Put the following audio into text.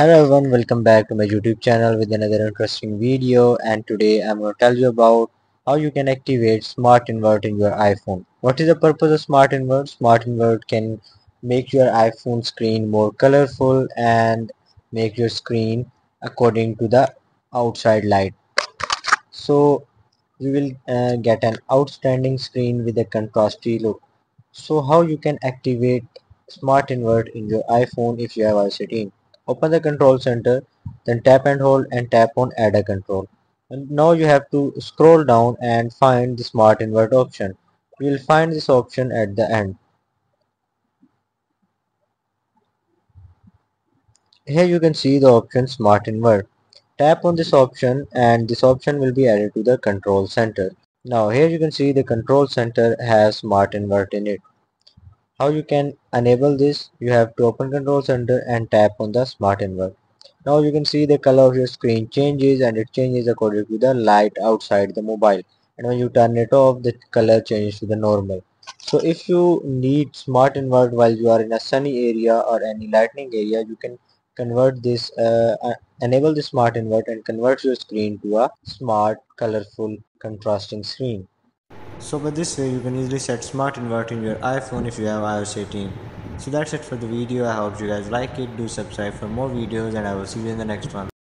Hello everyone, welcome back to my YouTube channel with another interesting video and today I'm going to tell you about how you can activate Smart Invert in your iPhone. What is the purpose of Smart Invert? Smart Invert can make your iPhone screen more colorful and make your screen according to the outside light. So you will uh, get an outstanding screen with a contrasty look. So how you can activate Smart Invert in your iPhone if you have 18. Open the control center, then tap and hold and tap on add a control. And now you have to scroll down and find the Smart Invert option. You will find this option at the end. Here you can see the option Smart Invert. Tap on this option and this option will be added to the control center. Now here you can see the control center has Smart Invert in it. How you can enable this? You have to open control center and tap on the smart invert. Now you can see the color of your screen changes and it changes according to the light outside the mobile. And when you turn it off, the color changes to the normal. So if you need smart invert while you are in a sunny area or any lightning area, you can convert this, uh, uh, enable the smart invert and convert your screen to a smart, colorful, contrasting screen. So by this way you can easily set smart invert in your iPhone if you have iOS 18. So that's it for the video. I hope you guys like it. Do subscribe for more videos and I will see you in the next one.